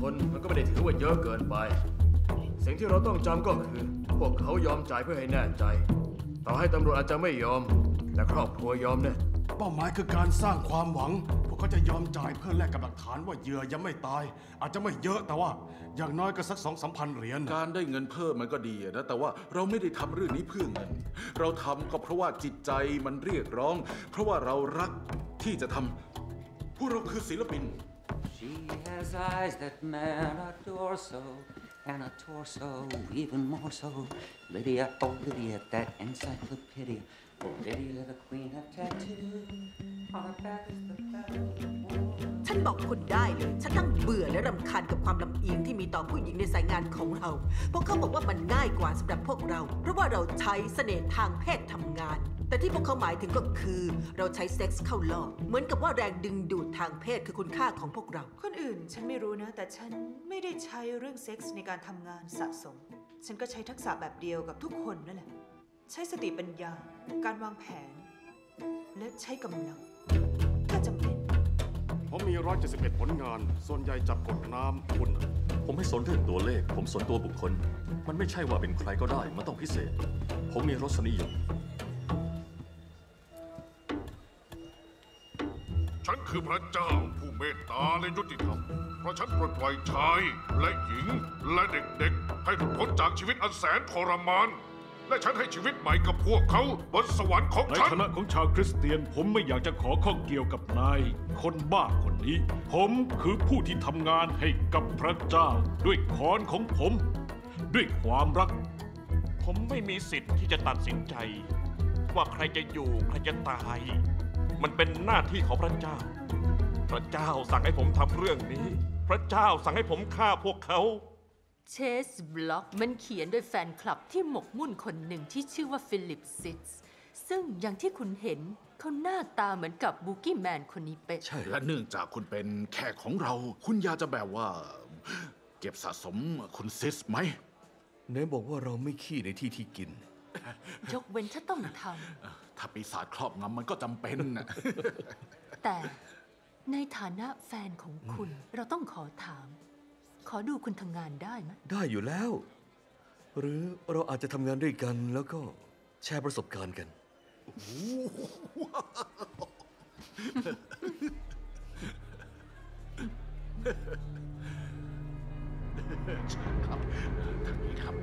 คน มันก็ไม่ได้ถือว่าเยอะเกินไป สิ่งที่เราต้องจำก็คือ พวกเขายอมจ่ายเพื่อให้แน่ใจ ต่อให้ตำรวจอาจจะไม่ยอม แต่ครอบครัวยอมเนี่ย เป้าหมายคือการสร้างความหวัง พวกเขาจะยอมจ่ายเพื่อแลกกับหลักฐานว่าเหยื่อยังไม่ตาย อาจจะไม่เยอะแต่ว่าอย่างน้อยก็สักสองสามพันเหรียญนะการได้เงินเพิ่มมันก็ดีอะนะแต่ว่าเราไม่ได้ทำเรื่องนี้เพื่อเงิน เราทำก็เพราะว่าจิตใจมันเรียกร้อง เพราะว่าเรารักที่จะทำพวกเราคือศิลปิน She has eyes that men adore so, and a torso even more so. Lydia, oh Lydia, that encyclopedia. Oh Lydia, the queen of tattoo. On her back is the battle. ฉันบอกคุณได้เลยฉันทั้งเบื่อและรำคาญกับความลำเอียงที่มีต่อผู้หญิงในสายงานของเรา พวกเขาบอกว่ามันง่ายกว่าสำหรับพวกเรา เพราะว่าเราใช้เสน่ห์ทางเพศทำงาน ที่พวกเขาหมายถึงก็คือ เราใช้เซ็กส์เข้าล่อเหมือนกับว่าแรงดึงดูดทางเพศคือคุณค่าของพวกเรา คนอื่นฉันไม่รู้นะ แต่ฉันไม่ได้ใช้เรื่องเซ็กส์ในการทำงานสะสม ฉันก็ใช้ทักษะแบบเดียวกับทุกคนนั่นแหละ ใช้สติปัญญา การวางแผน และใช้กำลัง ถ้าจำเป็น ผมมี 171 ผลงาน ส่วนใหญ่จับกดน้ำคุณน่ะผมไม่สนเรื่องตัวเลข ผมสนตัวบุคคล มันไม่ใช่ว่าเป็นใครก็ได้ มันต้องพิเศษ ผมมีรสนิยม ฉันคือพระเจ้าผู้เมตตาและยุติธรรม เพราะฉันปลดปล่อยชายและหญิงและเด็กๆ ให้หลุดพ้นจากชีวิตอันแสนทรมาน และฉันให้ชีวิตใหม่กับพวกเขาบนสวรรค์ของในฉัน ฐานะของชาวคริสเตียนผมไม่อยากจะขอข้องเกี่ยวกับนาย คนบ้าคนนี้ ผมคือผู้ที่ทำงานให้กับพระเจ้า ด้วยค้อนของผม ด้วยความรัก ผมไม่มีสิทธิ์ที่จะตัดสินใจ ว่าใครจะอยู่ใครจะตาย มันเป็นหน้าที่ของพระเจ้า พระเจ้าสั่งให้ผมทำเรื่องนี้ พระเจ้าสั่งให้ผมฆ่าพวกเขา เชสบล็อกมันเขียนโดยแฟนคลับที่หมกมุ่นคนหนึ่งที่ชื่อว่าฟิลิปซิตส์ซึ่งอย่างที่คุณเห็นเขาหน้าตาเหมือนกับบูกี้แมนคนนี้เป๊ะ ใช่และเนื่องจากคุณเป็นแขกของเรา คุณอยากจะแบบว่า เก็บสะสมคุณซิสไหม ไหนบอกว่าเราไม่ขี้ในที่ที่กิน ยกเว้นถ้าต้องทถ้าปีศาจครอบงำมันก็จำเป็นน่ะำแต่ในฐานะแฟนของคุณเราต้องขอถาม ขอดูคุณทำงานได้ไหมได้อยู่แล้ว หรือเราอาจจะทำงานด้วยกันแล้วก็แชร์ประสบการณ์กัน ครับทางนี้ครับ